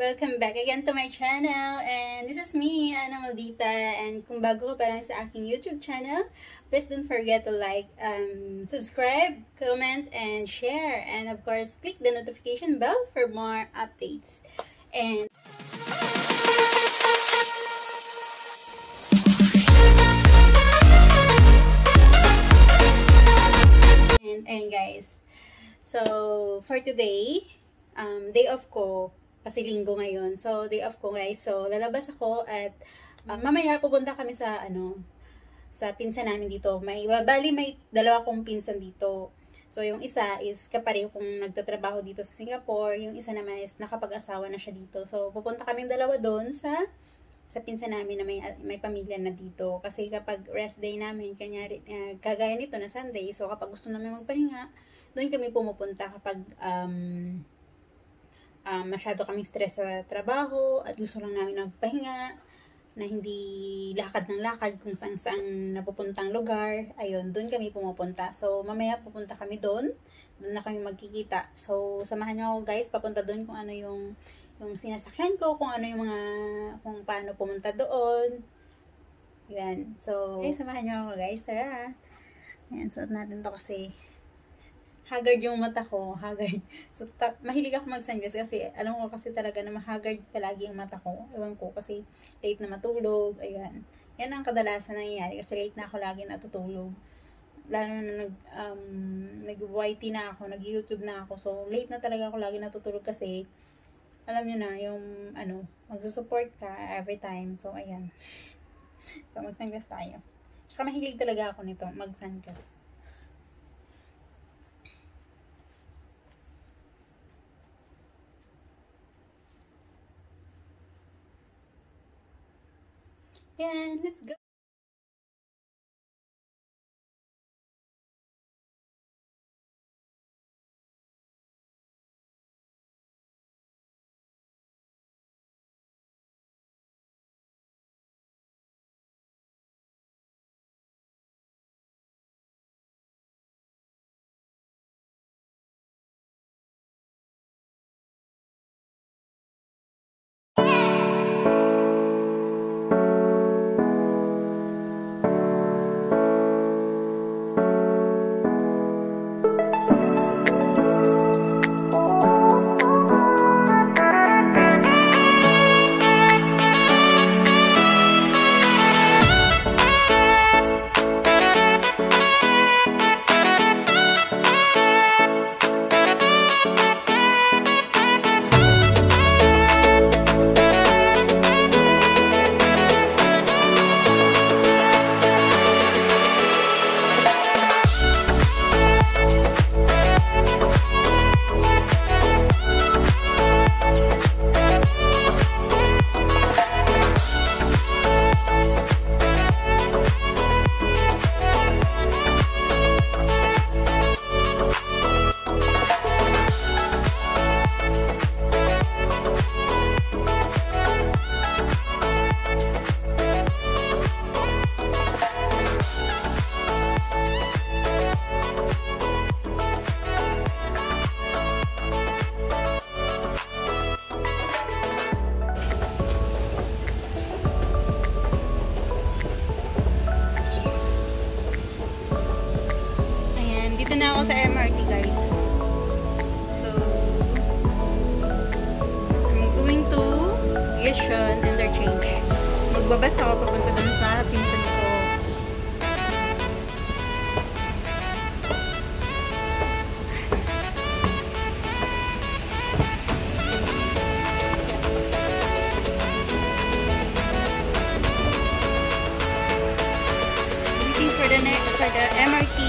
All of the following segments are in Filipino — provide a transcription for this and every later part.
Welcome back again to my channel and this is me, Ana Maldita and kung bago ka sa aking YouTube channel, please don't forget to like, um, subscribe, comment, and share and of course, click the notification bell for more updates. And And, and guys, so for today, um, day off ko, kasi linggo ngayon. So, day off ko guys. So, lalabas ako at uh, mamaya pupunta kami sa ano sa pinsan namin dito. May bali may dalawa kong pinsan dito. So, yung isa is kapareho kong nagtatrabaho dito sa Singapore. Yung isa naman is nakapag-asawa na siya dito. So, pupunta kami dalawa doon sa sa pinsan namin na may, may pamilya na dito. Kasi kapag rest day namin, kanyari, uh, kagaya nito na Sunday, so kapag gusto namin magpahinga, doon kami pumupunta kapag um, um, masyado kaming stress sa trabaho at gusto lang namin magpahinga na hindi lakad ng lakad kung saan saan napupuntang lugar. Ayun, doon kami pumupunta. So, mamaya pupunta kami doon. Doon na kami magkikita. So, samahan niyo ako guys, papunta doon kung ano yung yung sinasakyan ko, kung ano yung mga, kung paano pumunta doon. Yan. So, okay, samahan niyo ako guys. Tara. Yan, suot natin to kasi haggard yung mata ko, haggard. So, ta- mahilig ako mag-sunglass kasi alam ko kasi talaga na mahagard palagi yung mata ko. Ewan ko kasi late na matulog, ayan. Yan ang kadalasan nangyayari kasi late na ako lagi natutulog. Lalo na nag, um, nag-YT na ako, nag-YouTube na ako. So, late na talaga ako lagi natutulog kasi alam nyo na, yung ano, magsusupport ka every time. So, ayan. So, mag-sunglass tayo. Tsaka mahilig talaga ako nito, mag-sunglass. Yan, let's go. Magbabas ako papunta dun sa pinsan ko. Waiting for the next for the MRT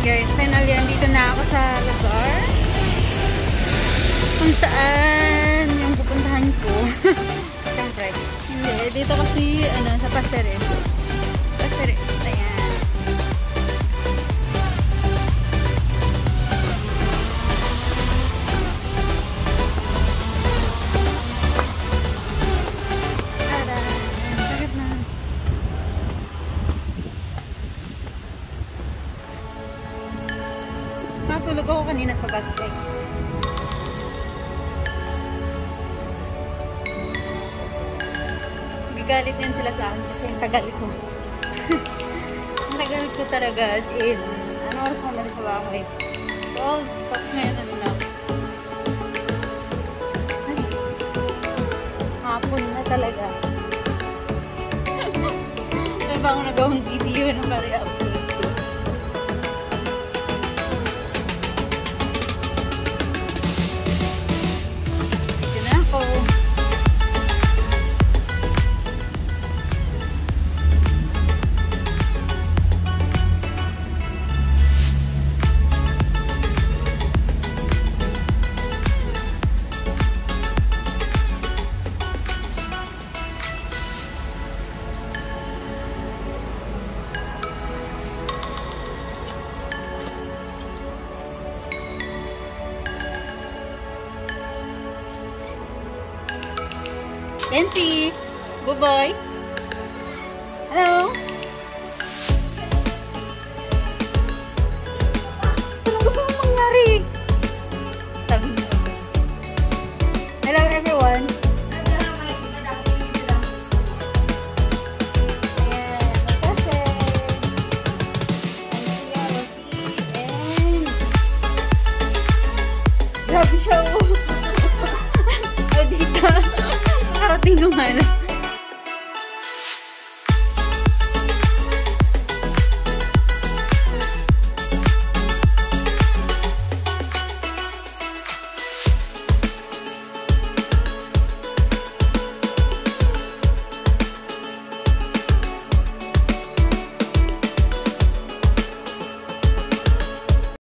guys, finally, andito na ako sa lugar. Kung saan yung pupuntahan ko. Siyempre. Hindi, dito kasi, ano, sa Paseres. Paseres, ayan. Bus guys. Gagalit din sila sa akin kasi ang tagal ko. tagal ko talaga as in. Ano oras naman sa bahay? 12. Tapos ngayon ano na. Ay. Hapon na talaga. May ba nagawang video na pare-upload Hello? Anong gusto mong mangyari? Sabi niya. Hello everyone! Grabe siya oh! Oh, dito. Nakarating gumana.